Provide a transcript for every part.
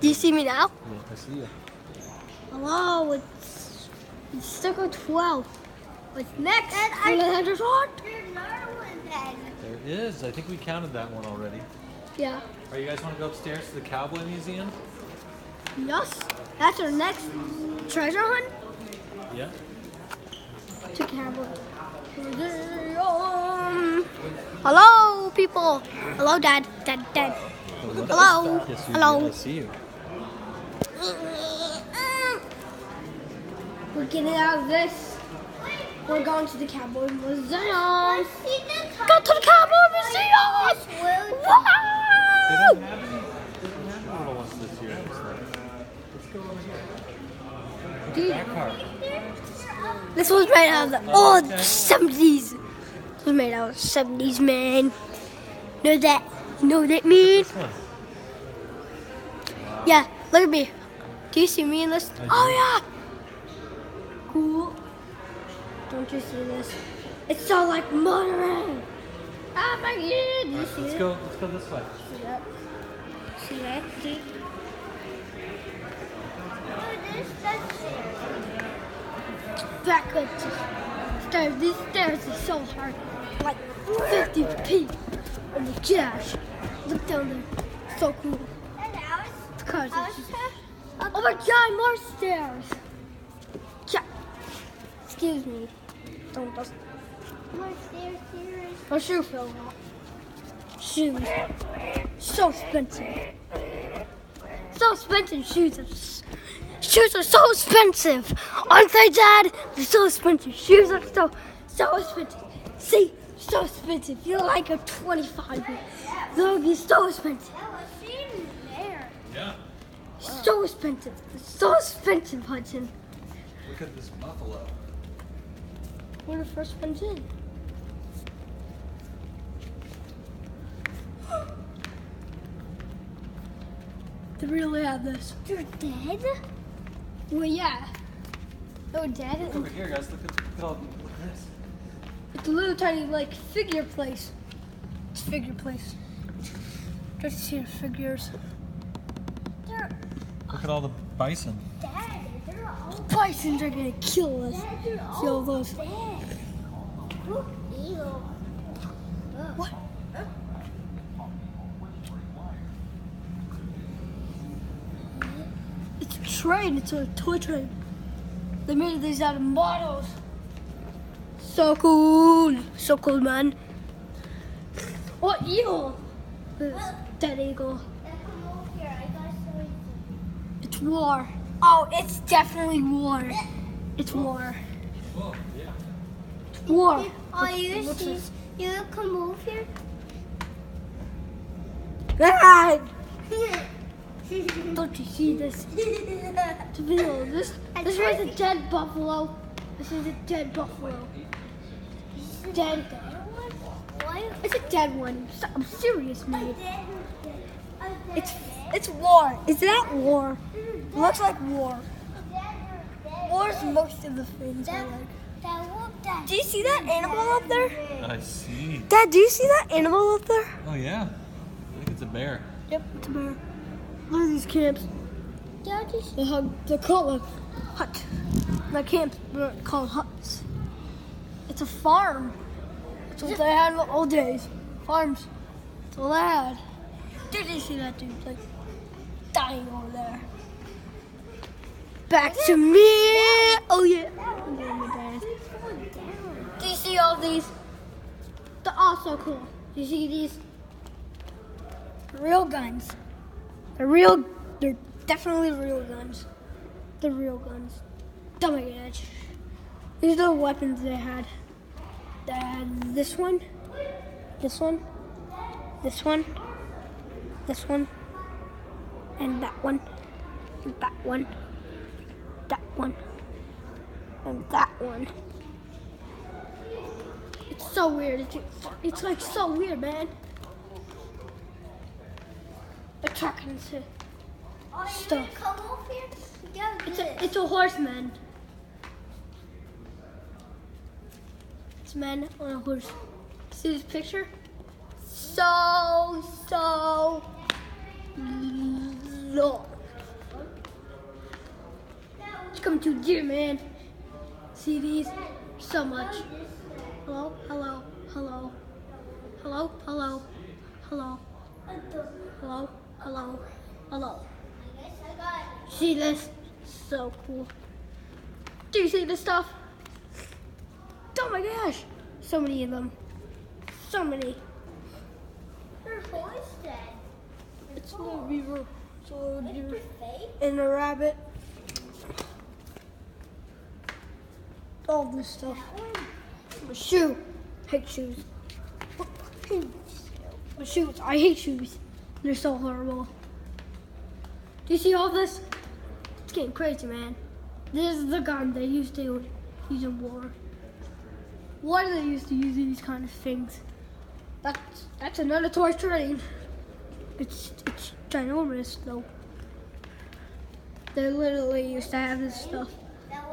Do you see me now? Yeah, I see you. Hello, it's, it's circle 12. What's next? And I- Alexander's Hut. There's another one then. There is. I think we counted that one already. Yeah. All right, you guys want to go upstairs to the Cowboy Museum? Yes. That's our next treasure hunt Yeah. to Cowboy. Museum. Hello, people. Hello, Dad. Dad, Dad. Hello. Yes, you Hello. I see you. Mm. We're getting out of this. We're going to the Cowboy Museum. Go to the Cowboy Museum! Wow! They ones this was made out of the old 70s. This was made out of 70s, man. Know that? Know that means? Yeah, look at me. Do you see me in this? Oh, yeah. Cool. Don't you see this? It's so like motoring. Oh my god. Do you see Let's it? go. Let's go this way. See that? See that? Oh, see? Back up to stairs. These stairs are so hard. Like 50 feet. Oh my gosh. Look down there. So cool. The cars are just... Oh my god, more stairs. Yeah. Excuse me. Don't bust. My shoe fell off. Shoes. So expensive. So expensive shoes. Are Shoes are so expensive. Aren't they, Dad? They're so expensive. Shoes are so, so expensive. See? So expensive. You're like a 25. Look, it's so expensive. Yeah. So expensive. So expensive, Hudson. Look at this buffalo. We're the first ones in. They really have this. You're dead? Well, yeah. Oh, dead. Look over here, guys. Look at, look at all. Look at this. it's a little tiny, like, figure place. It's figure place. Just see the figures. Look at all the bison. They're Bisons are gonna kill us. all all those? What? It's a train. It's a toy train. They made these out of models. So cool. So cool, man. What eagle? Dead eagle. Come over here. I got something. It's war. Oh, it's definitely war. It's war. Yeah. It's war. Oh, you see? You come over here. Ah! Don't you see this? It's a video. This this is a dead buffalo. This is a dead buffalo. Dead. Why? It's a dead one. I'm serious, man. Dead. It's it's war. Is that war? It looks like war. War is most of the things I like. that look that. Do you see that animal up there? I see. Dad, do you see that animal up there? Oh yeah. I think it's a bear. Yep, it's a bear. Look at these camps. They they're called a hut. The camps are called huts. It's a farm. That's what they had in the old days. Farms. That's all they had. Did you see that dude like dying over there? Back to me. Oh yeah. Do you see all these? They're also cool. Do you see these? Real guns. They're real. They're definitely real guns. They're real guns. Oh my. These are the weapons they had. They had this one, this one, this one, this one, and that one, and that one, that one, and that one. It's so weird. It's, it's like so weird, man. Talking to Stuff. It's a, it's a horseman. It's man on a horse. See this picture? So, so long. much coming to dear man. See these? So much. Hello, hello, hello. Hello, hello, hello. Hello, hello, hello. I guess I got it. See this? So cool. Do you see this stuff? Oh my gosh! So many of them. So many. Her voice dead. It's a beaver. It's a little Fake. And a rabbit. All this stuff. A shoe. Hate shoes. My shoes. I hate shoes. They're so horrible. Do you see all this? It's getting crazy, man. This is the gun they used to use in war. Why do they used to use these kind of things? That's that's another toy train. It's it's ginormous though. They literally used to have this stuff.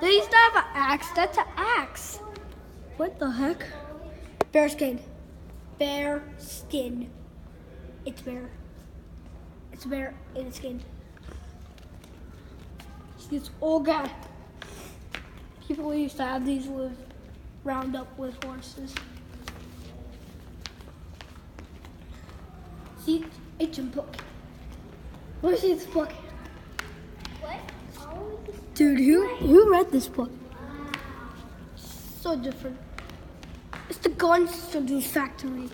They used to have an axe. That's an axe. What the heck? Bear skin. Bear skin. It's bear. It's bear in its skin. This old guy. People used to have these with round up with horses. See, it's a book. Where's this book? What? Oh, Dude, who who read this book? So different. It's the Gunstone factory.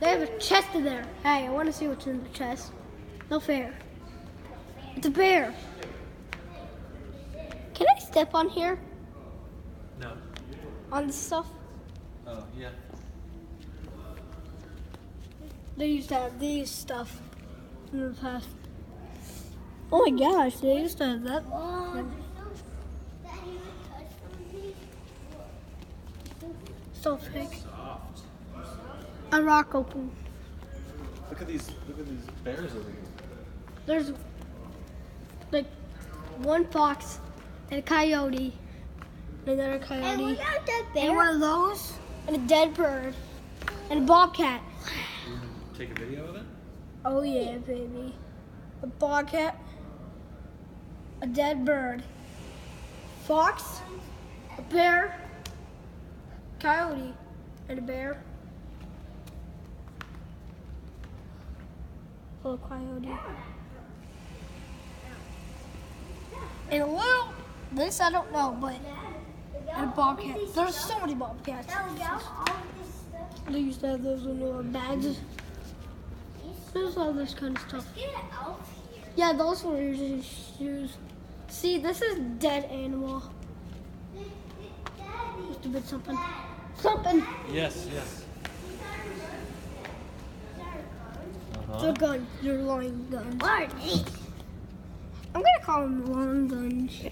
They have a chest in there. Hey, I want to see what's in the chest. No fair. It's a bear. Can I step on here? No. On the stuff? Oh, yeah. They used to have these stuff in the past. Oh my gosh, they used to have that. oh, there's no. That even touched on these. So fake. A rock open. Look at these. Look at these bears over here. There's like one fox and a coyote, and another Hey, coyote, look at that and one of those, and a dead bird, and a bobcat. Take a video of it. Oh yeah, baby. A bobcat, a dead bird, fox, a bear, coyote, and a bear. Oh, coyote. And a little, this I don't know, but and a bobcat. There's so many bobcats. They used to have those their bags. There's all this kind of stuff. Get it out here. Yeah, those were usually shoes. See, this is dead animal. Daddy. Just a bit something. Something. Yes, yes. The Uh-huh. gun. Your long guns. What? I'm gonna call them long guns.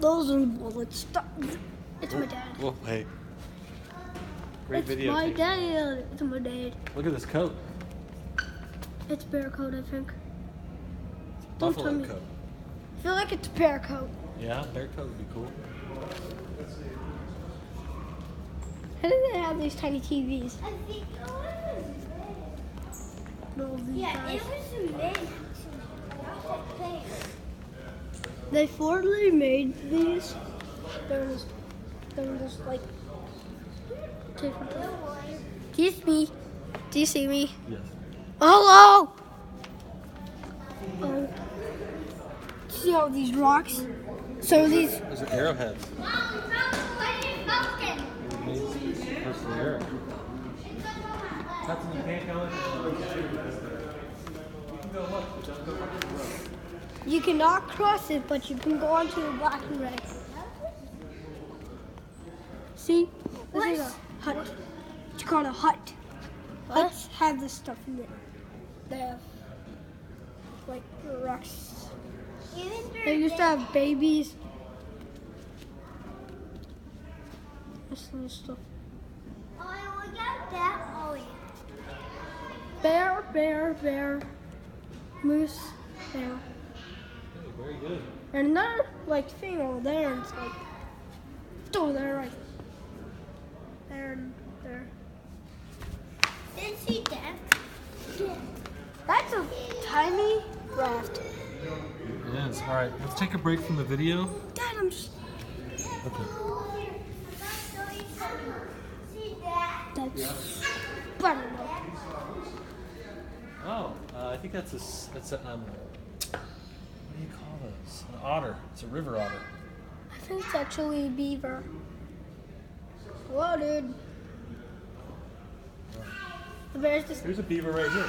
Those are bullets. Stop. It's my dad. Whoa, hey. Great it's video. my Kate. dad. It's my dad. Look at this coat. It's bear coat, I think. Don't tell me. coat. I feel like it's bear coat. Yeah, bear coat would be cool. How do they have these tiny TVs? I think. All these Yeah, guys. it was made. Not a thing. They formerly made these. They're just, they're just like different. Do you see me? Do you see me? Yes. Hello. Oh. See all these rocks? So these. Those are arrowheads. Mom, what is Falcon? That's the you can't go You cannot cross it, but you can go onto the black and red. See? This is a hut. It's called a hut. Huts have this stuff in it. They have like rocks. They used to have babies. This little stuff. Oh, we got that. Oh, yeah. Bear, bear, bear. Moose, bear. Very good. And another like thing over there, and it's like over there, right there and there. Didn't see that. That's a tiny raft. It is. All right, let's take a break from the video. Dad, I'm just. Okay. That's. Buttermilk. Oh, uh, I think that's a s- that's a um. What do you call those? An otter. It's a river otter. I think it's actually a beaver. Whoa, dude. The bear's just. Here's a beaver right here.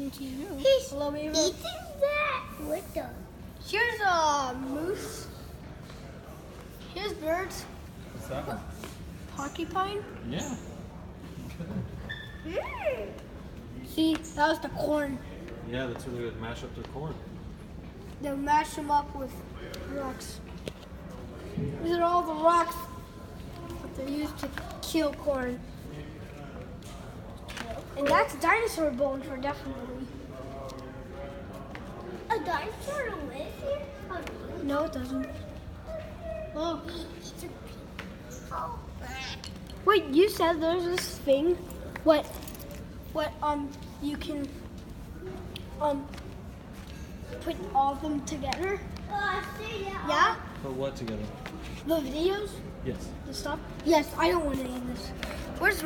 Thank you. He's Hello, beaver. eating that. What the? Here's a moose. Here's birds. What's that one? Porcupine. Yeah. Mm. See, that was the corn. Yeah, that's where they would mash up their corn. They'll mash them up with rocks. These are all the rocks that they used to kill corn. And that's dinosaur bones for definitely. A dinosaur lives here? No, it doesn't. Oh, it's a oh. wait! You said there's this thing. What? What? Um, you can um put all of them together. Oh, I see that. Yeah, Put what together? the videos, Yes. the stuff. Yes, I don't want any of this. Where's